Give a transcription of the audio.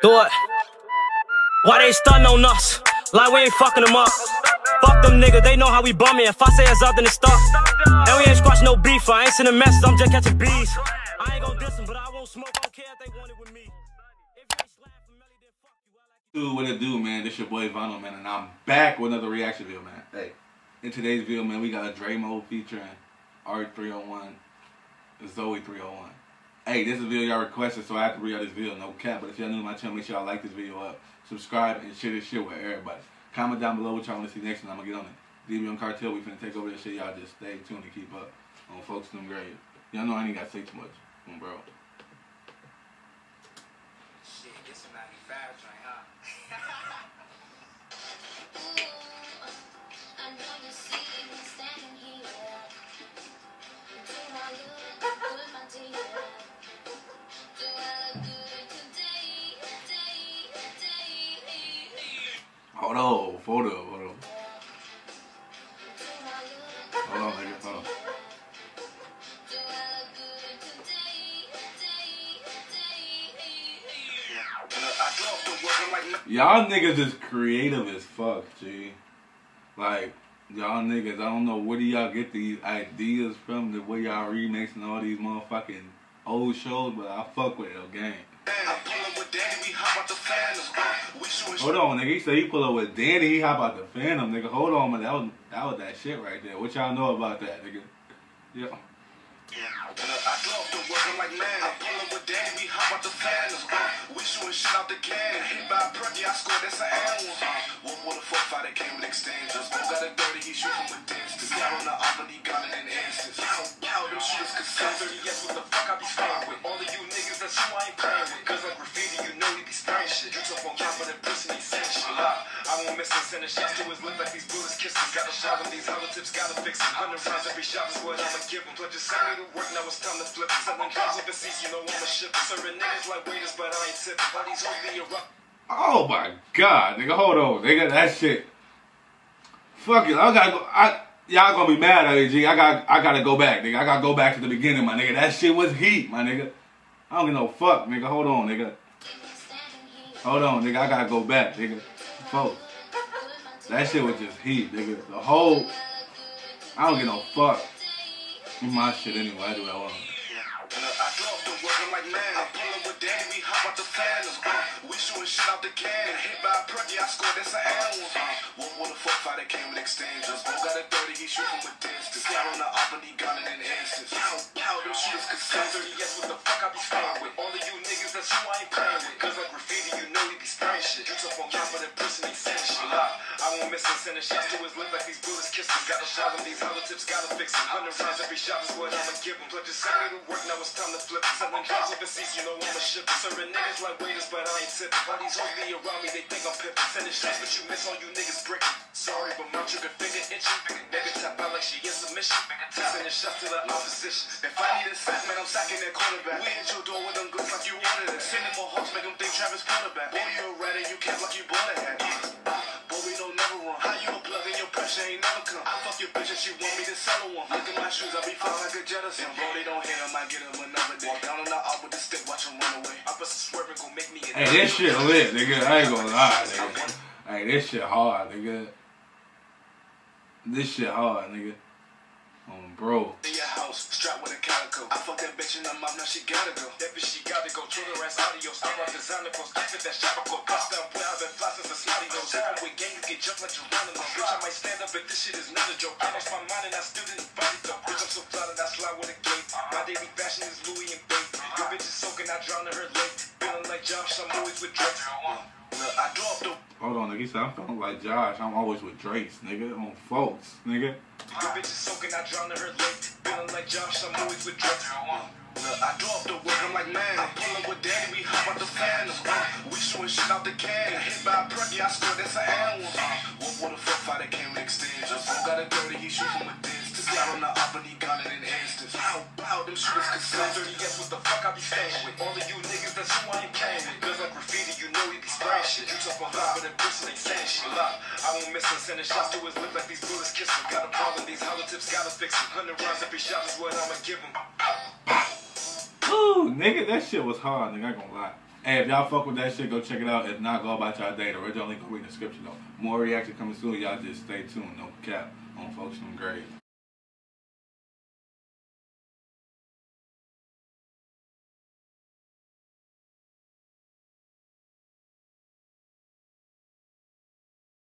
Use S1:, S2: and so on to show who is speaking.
S1: Do it. Why they stunting on us? Like we ain't fucking them up. Fuck them niggas, they know how we bumming. If I say it's up, then it's stuck. And we ain't squash no beef. I ain't sending messages, I'm just catching bees. I ain't gon' diss them, but I won't smoke. I don't care if they want it with me.
S2: Dude, what it do, man? This your boy Vonno, man, and I'm back with another reaction video, man. Hey, in today's video, man, we got a Dremoee featuring R301, Zoey 301. Hey, this is a video y'all requested, so I have to read out this video, no cap. But if y'all new to my channel, make sure y'all like this video up, subscribe, and share this shit with everybody. Comment down below what y'all want to see next, and I'm gonna get on it. DBM Cartel, we finna take over this shit. Y'all just stay tuned to keep up on folks them grave. Y'all know I ain't gotta say too much, bro.
S3: Shit, this a 95
S4: day, day? I
S3: grew up to working like
S2: Y'all niggas is creative as fuck, G. Like, y'all niggas, I don't know where do y'all get these ideas from, the way y'all remixing all these motherfucking old shows, but I fuck with it, okay?
S3: I'm the
S2: Hold on, nigga. He said he pull up with Danny, he hop out the Phantom, nigga. Hold on, man. That was, that was that shit right there. What y'all know about that, nigga? Yep. Yeah.
S3: I grew up to working like man. I'm pulling with Danny, we hop out the phantoms. Uh, we shooting shit out the can. Hit by a perky, I scored, that's animal. Uh, one with a four five that came with exchangers. One got a dirty, he shoot from a distance. Got on the op, and he got it in instance. How, how them shooters could sell 30 yes, what the fuck I be spraying with? All of you niggas, that's who I ain't playing with. Uh, I won't miss him, sending shots to his lip like these bullets kisses. Got a shot of these hollow tips, gotta fix it. Hundred rounds every shot is what I'ma give him. Pledge send me to work, now it's time to flip. Selling drugs overseas, you know I'm a ship. Serving niggas like waiters, but I ain't tipping. All these hoes erupt.
S2: Oh my god, nigga. Hold on, nigga. That shit. Fuck it. I gotta go. I, y'all gonna be mad at me. I got, I gotta go back, nigga. I gotta go back to the beginning, my nigga. That shit was heat, my nigga. I don't get no fuck, nigga. Hold on, nigga. Hold on, nigga. I gotta go back, nigga. Folks, that shit was just heat, nigga. The whole, I don't get no fuck. It's my shit anyway. I do what I want.
S3: I up to working like man. I'm pulling with Danny, we the out the can. Hit I scored, an one with that came with. One got a 30, he shoot from on the in 30 yes, what the fuck I be with? All of you niggas, that's who I ain't sending shots to his lip like these bullets kisses. Got a shot of these hollow tips, gotta fix it. Hundred rounds every shot is what I'ma give him. Pledge send me to work, now it's time to flip. Selling drugs overseas, you know I'm a shipper. Serving niggas like waiters, but I ain't tipping. All these hoes be around me, they think I'm pippin'. Sending shots, but you miss all you niggas brickin'. Sorry, but my trigger finger itching. Nigga tap out like she in submission. Sending shots to the opposition. If I need a sack, man, I'm sacking that quarterback. We hit your door with them goods like you wanted it. Sending more hawks, make them think Travis quarterback. Boy, you fuck your bitch and she want me to sell her one. Look at my shoes, I be fly like a jettison. Bro, they don't hit, I get him another day. Walk down on the op with the stick, watch him run away. I a swerve and gon' make me an
S2: Hey, this shit lit, nigga. I ain't gonna lie, nigga. Hey, this shit hard, nigga. This shit hard, nigga. Um, bro.
S3: in your house, strapped with a calico. I fuck that bitch in the mouth, now she gotta go. That bitch, she gotta go. True her ass audio. Star up designer clothes. I fit that shopper coat. Bust down, play, I've been fly since a snotty nose. I'm with gang, you get jumped like Bitch, I might stand up, but this shit is not a joke. I lost my mind and I still didn't fight it though. Bitch, I'm so fly that I slide with a gate. My daily fashion is Louis and Bape. Your bitch is soaking, I drown in her lake. Feeling like Josh, I'm always with Drake. Look, I up the
S2: Hold on, nigga. He said, I'm feeling like Josh. I'm always with Drake, nigga. On folks, nigga.
S3: Your bitch is soaking, I drown in her lake. Feeling like Josh, I'm always with Drake. Look, I up to work, I'm like, man. I'm pulling with Danny, we hop out the phantoms. Shooting shit out the can. Hit by a perky, I scored, that's an with a four five that came with extensions. One got a 30, he shoot from a distance. Got on the op, and he got it in instance. How, how them shooters could sell 30, yes, what the fuck I be staying with? All of you niggas, that's who I ain't playing with. Cause I'm graffiti, you know we be shit. You talk on top of the pussy, they saying shit. Look, I won't miss him, sending shots to his lip like these bullets kiss him. Got a problem, these hollow tips gotta fix him. Hundred rounds every shot is what I'ma give him.
S2: Ooh, nigga, that shit was hard, nigga. I ain't gonna lie. Hey, if y'all fuck with that shit, go check it out. If not, go about y'all day. The original link will be in the description though. More reaction coming soon. Y'all just stay tuned. No cap on folks from grave.